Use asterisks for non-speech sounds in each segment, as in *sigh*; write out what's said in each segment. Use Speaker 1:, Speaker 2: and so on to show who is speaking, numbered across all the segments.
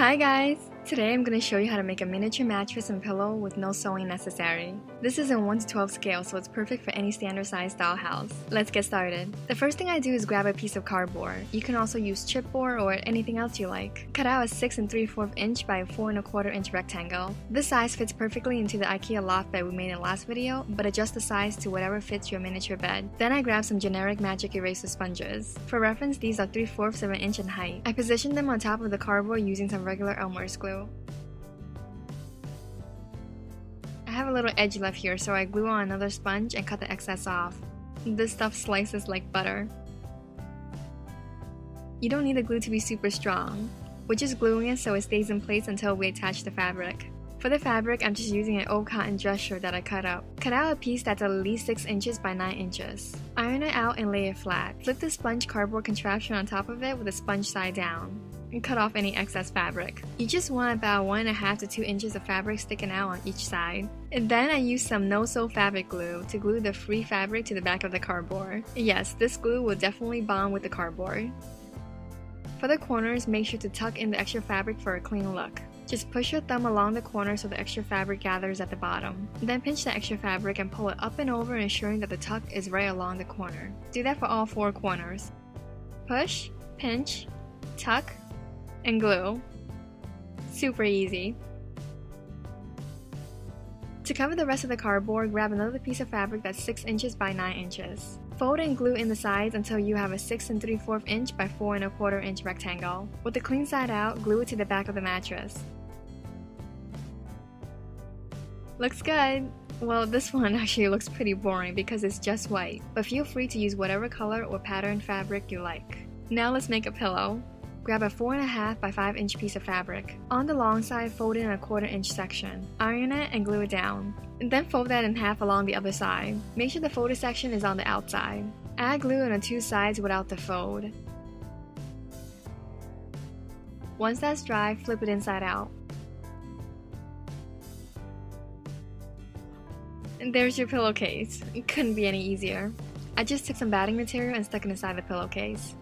Speaker 1: Hi guys! Today I'm going to show you how to make a miniature mattress and pillow with no sewing necessary. This is in 1 to 12 scale so it's perfect for any standard size dollhouse. Let's get started. The first thing I do is grab a piece of cardboard. You can also use chipboard or anything else you like. Cut out a 6 and 3 4 inch by a 4 and a quarter inch rectangle. This size fits perfectly into the IKEA loft bed we made in the last video, but adjust the size to whatever fits your miniature bed. Then I grab some generic magic eraser sponges. For reference, these are 3 fourths of an inch in height. I position them on top of the cardboard using some regular Elmer's glue. I have a little edge left here so I glue on another sponge and cut the excess off. This stuff slices like butter. You don't need the glue to be super strong. We're just gluing it so it stays in place until we attach the fabric. For the fabric, I'm just using an old cotton dress shirt that I cut up. Cut out a piece that's at least 6 inches by 9 inches. Iron it out and lay it flat. Flip the sponge cardboard contraption on top of it with the sponge side down and cut off any excess fabric. You just want about 1.5 to 2 inches of fabric sticking out on each side. And then I use some no-sew fabric glue to glue the free fabric to the back of the cardboard. Yes, this glue will definitely bond with the cardboard. For the corners, make sure to tuck in the extra fabric for a clean look. Just push your thumb along the corner so the extra fabric gathers at the bottom. Then pinch the extra fabric and pull it up and over ensuring that the tuck is right along the corner. Do that for all four corners. Push, pinch, tuck, and glue. Super easy. To cover the rest of the cardboard, grab another piece of fabric that's 6 inches by 9 inches. Fold and glue in the sides until you have a 6 and 3 4 inch by 4 and a quarter inch rectangle. With the clean side out, glue it to the back of the mattress. Looks good! Well, this *laughs* one actually looks pretty boring because it's just white, but feel free to use whatever color or pattern fabric you like. Now let's make a pillow. Grab a 4.5 by 5 inch piece of fabric. On the long side, fold it in a quarter inch section. Iron it and glue it down. Then fold that in half along the other side. Make sure the folded section is on the outside. Add glue on the two sides without the fold. Once that's dry, flip it inside out. And there's your pillowcase. It couldn't be any easier. I just took some batting material and stuck it inside the pillowcase.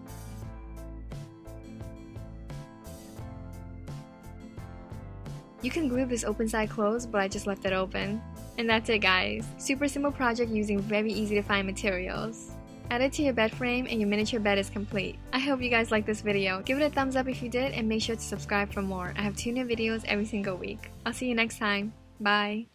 Speaker 1: You can glue this open side closed, but I just left it open. And that's it guys. Super simple project using very easy to find materials. Add it to your bed frame and your miniature bed is complete. I hope you guys liked this video. Give it a thumbs up if you did and make sure to subscribe for more. I have two new videos every single week. I'll see you next time. Bye.